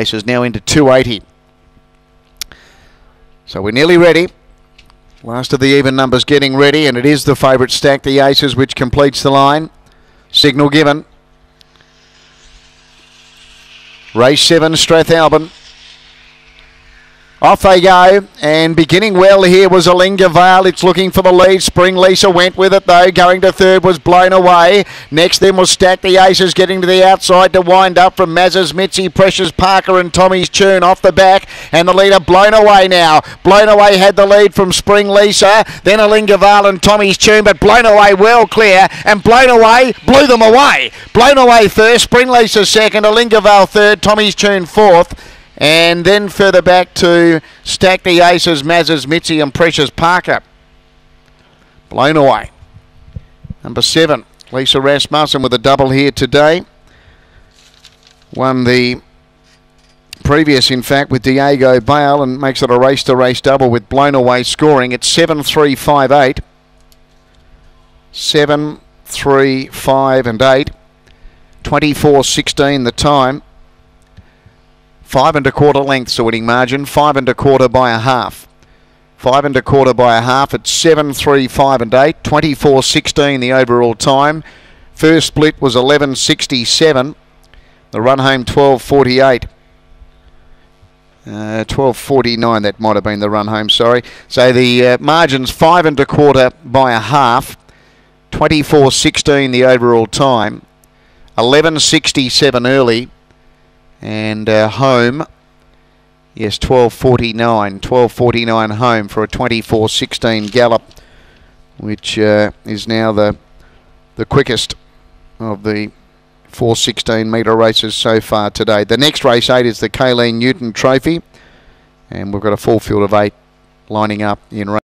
Race is now into 280. So we're nearly ready. Last of the even numbers getting ready, and it is the favourite stack, the Aces, which completes the line. Signal given. Race 7, Strathalbyn. Off they go, and beginning well here was Alinga Vale. It's looking for the lead. Spring Lisa went with it though. Going to third was blown away. Next then was Stack the Aces getting to the outside to wind up from Mazza's Mitzi, Precious Parker, and Tommy's Tune off the back. And the leader blown away now. Blown away had the lead from Spring Lisa. Then Alinga Vale and Tommy's Tune, but blown away well clear. And blown away blew them away. Blown away first. Spring Lisa second. Alinga Vale third. Tommy's Tune fourth. And then further back to Stack the Aces, Mazza's Mitzi and Precious Parker. Blown away. Number seven, Lisa Rasmussen with a double here today. Won the previous, in fact, with Diego Bale and makes it a race to race double with blown away scoring. It's 7 3 5 8. 7 3 5 and 8. 24 16 the time. Five and a quarter lengths a winning margin. Five and a quarter by a half. Five and a quarter by a half at seven, three, five and eight. 24 16 the overall time. First split was 11.67. The run home 12.48. Uh, 12.49 that might have been the run home, sorry. So the uh, margin's five and a quarter by a half. 24.16 the overall time. 11.67 early and uh, home. Yes 1249 1249 home for a 24-16 gallop which uh, is now the the quickest of the 416 metre races so far today. The next race 8 is the Kayleen Newton Trophy and we've got a full field of 8 lining up in race